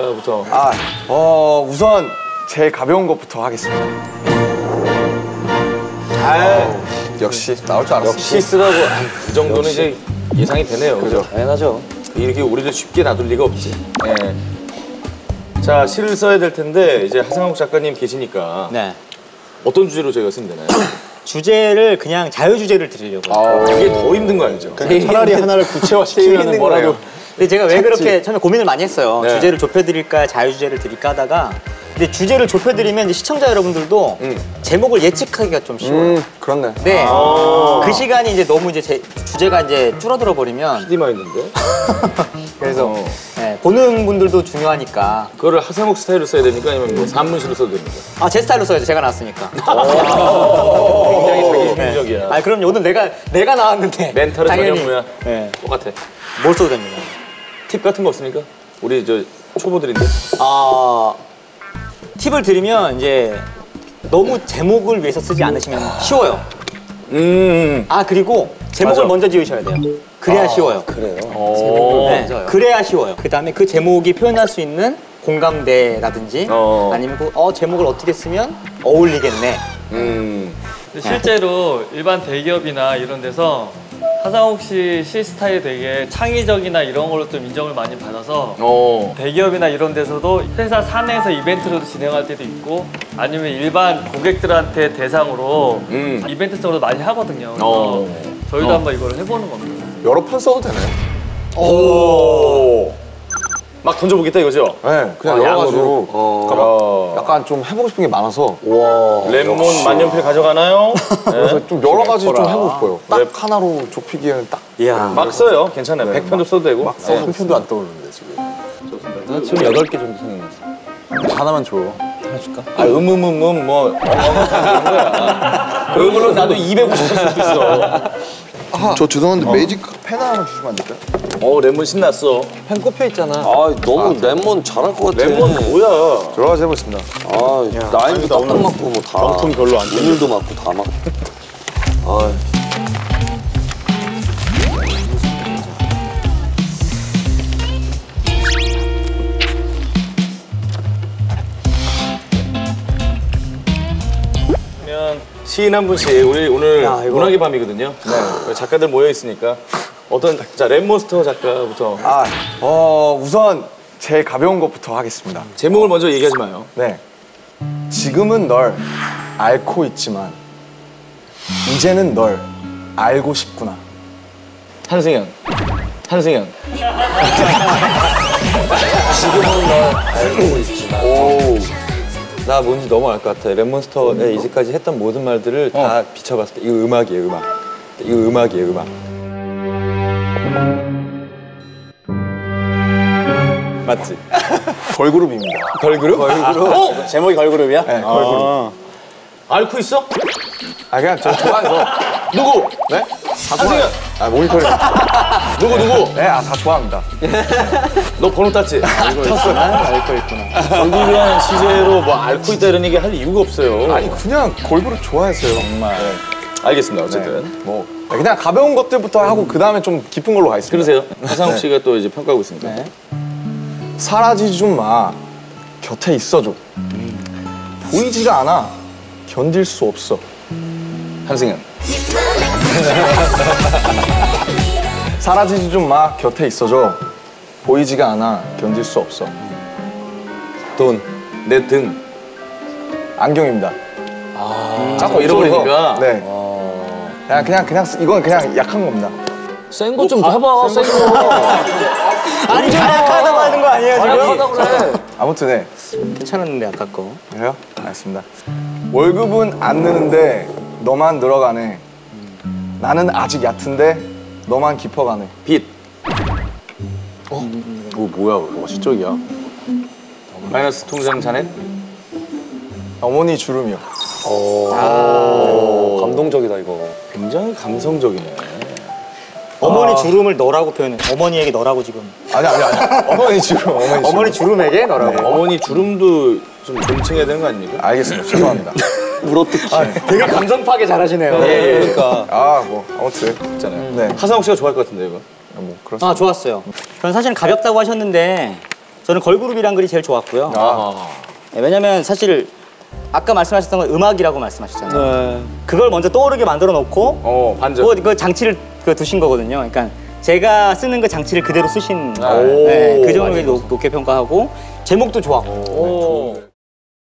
부터 아, 어, 우선 제일 가벼운 것부터 하겠습니다. 아, 역시 나올 줄 알았어. 역시 쓰라고 아, 그 정도는 이제 예상이 되네요. 그죠? 당연하죠. 이렇게 우리를 쉽게 놔둘 리가 없지. 예. 자, 시를 써야 될 텐데 이제 하상욱 작가님 계시니까 네. 어떤 주제로 저희가 쓰면 되나요? 주제를 그냥 자유 주제를 드리려고요. 그게 더 힘든 거 알죠? 차라리 하나를 구체화시키면 뭐라도. 근데 제가 왜 그렇게 처음에 고민을 많이 했어요. 네. 주제를 좁혀드릴까 자유 주제를 드릴까 하다가 근데 주제를 좁혀드리면 시청자 여러분들도 음. 제목을 예측하기가 좀 쉬워요. 음, 그렇네. 네. 아. 그 시간이 이제 너무 이제 제, 주제가 이제 줄어들어 버리면 PD만 있는데 그래서 어. 네, 보는 분들도 중요하니까 그거를 하상욱 스타일로 써야 됩니까? 아니면 뭐 산문시로 써도 됩니까? 아 제 스타일로 써야죠. 제가 나왔으니까. 굉장히 자기중심적이야. 아 그럼 오늘 내가 내가 나왔는데 멘탈은 전혀 뭐야? 네. 똑같아. 뭘 써도 됩니다. 팁 같은 거 없습니까? 우리 저 초보들인데. 아 팁을 드리면 이제 너무 제목을 위해서 쓰지 않으시면 쉬워요. 음. 아 그리고 제목을 맞아. 먼저 지으셔야 돼요. 그래야 쉬워요. 그래요. 오. 네, 그래야 쉬워요. 그 다음에 그 제목이 표현할 수 있는 공감대라든지 어. 아니면 그, 어 제목을 어떻게 쓰면 어울리겠네. 음. 실제로 일반 대기업이나 이런 데서 하상욱 씨시 스타일이 되게 창의적이나 이런 걸로 좀 인정을 많이 받아서 어. 대기업이나 이런 데서도 회사 사내에서 이벤트로도 진행할 때도 있고 아니면 일반 고객들한테 대상으로 음. 이벤트성으로 많이 하거든요. 그래서 어. 저희도 어. 한번 이걸 해보는 겁니다. 여러 편 써도 되나요? 오. 막 던져보겠다 이거죠? 네, 그냥 아, 여러 양으로? 가지로. 어. 그러니까 약간 좀 해보고 싶은 게 많아서. 와. lem몬 만년필 가져가나요? 그래서 좀 여러 가지 좀 예뻐라. 해보고 싶어요. 딱 네. 하나로 좁히기에는 딱. 이야. 막 써요. 괜찮아요. 네, 100편도 써도 되고. 막 써도 한 편도 안 떠오르는데 지금. 나 지금 8개 정도 생각났어. 하나만 줘. 아, 음 음 음 음 뭐 어머머머 그런 거야. 그런 걸로 나도 250개 쓸수 있어. 저 죄송한데 매직 펜 하나만 주시면 안 될까요? 어, lem몬 신났어. 펜 꼽혀 있잖아. 아 너무 레몬 잘할 것 같아. lem몬 뭐야? 가지 해보겠습니다. 아 라임도 딱딱 맞고 뭐 다. 정품 별로 안. 오늘도 맞고 다 맞고. 아 그러면 시인 한 분씩 우리 오늘 문학의 밤이거든요. 네. 작가들 모여 있으니까 어떤 자 랩몬스터 작가부터 아, 어, 우선 제일 가벼운 것부터 하겠습니다. 제목을 먼저 얘기하지 마요. 네. 지금은 널 앓고 있지만 이제는 널 알고 싶구나. 한승현. 한승현. 나 뭔지 너무 알 것 같아. 랩몬스터에 이제까지 했던 모든 말들을 다 비춰봤을 때 이거 음악이에요, 음악. 이거 음악이에요, 음악. 맞지? 걸그룹입니다. 걸그룹? 걸그룹? 제목이 걸그룹이야? 네, 걸그룹. 앓고 있어? 아, 그냥 저 좋아해서. 누구? 네? 한승현. 아, 모니터링. 누구 누구? 네, 아, 다 좋아합니다. 너 번호 땄지? 알고 있구나. 걸그룹이라는 시제로 뭐 앓고 있다 이런 얘기 할 이유가 없어요. 아니, 그냥 걸그룹 좋아했어요. 정말. 알겠습니다. 어쨌든. 뭐, 그냥 가벼운 것들부터 하고 그 다음에 좀 깊은 걸로 가겠습니다. 그러세요. 하상욱 씨가 또 이제 평가하고 있습니다. 네. 사라지지 좀 마. 곁에 있어줘. 보이지가 않아. 견딜 수 없어. 한승현. 사라지지 좀 마. 곁에 있어줘. 보이지가 않아. 견딜 수 없어. 돈. 내 등. 안경입니다. 자꾸 잃어버리니까. 네. 그 냥 그냥 그냥 쓰- 이건 그냥 약한 겁니다. 센 거 좀 해봐. 센 거. 아니 가약하다고 하는 거 아니에요 지금? 그래. 아무튼 네. 괜찮았는데 아까 거. 그래요? 알겠습니다. 월급은 안 느는데 너만 늘어가네. 나는 아직 얕은데 너만 깊어가네. 빛. 뭐 뭐야 뭐 시적이야. 마이너스 통장 잔액. 어머니 주름이요. 감동적이다, 이거. 굉장히 감성적이네. 어머니 주름을 너라고 표현해. 어머니에게 너라고 지금. 아니 아니 아니. 어머니 주름. 어머니 주름. 어머니 주름에게 너라고. 어머니 주름도 좀 존칭해야 되는 거 아닙니까? 알겠습니다. 죄송합니다. 되게 감성 파괴 잘하시네요. 그러니까. 아 뭐 아무튼 있잖아요. 네. 하상욱 씨가 좋아할 것 같은데 이거. 뭐 그렇습니다. 아 좋았어요. 저는 사실 가볍다고 하셨는데 저는 걸그룹이란 글이 제일 좋았고요. 아. 네, 왜냐면 사실 아까 말씀하셨던 건 음악이라고 말씀하셨잖아요. 네. 그걸 먼저 떠오르게 만들어 놓고 어 반전. 그, 그 장치를 그 두신 거거든요. 그러니까 제가 쓰는 그 장치를 그대로 쓰신 아, 네, 오, 그 정도로. 높- 높게 평가하고 제목도 좋았고 오.